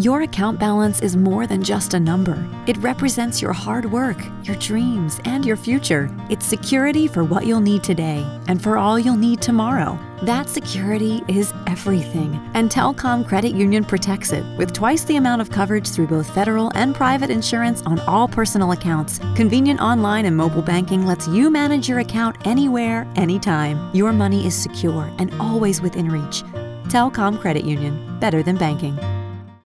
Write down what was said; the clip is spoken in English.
Your account balance is more than just a number. It represents your hard work, your dreams, and your future. It's security for what you'll need today and for all you'll need tomorrow. That security is everything, and TelComm Credit Union protects it with twice the amount of coverage through both federal and private insurance on all personal accounts. Convenient online and mobile banking lets you manage your account anywhere, anytime. Your money is secure and always within reach. TelComm Credit Union, better than banking.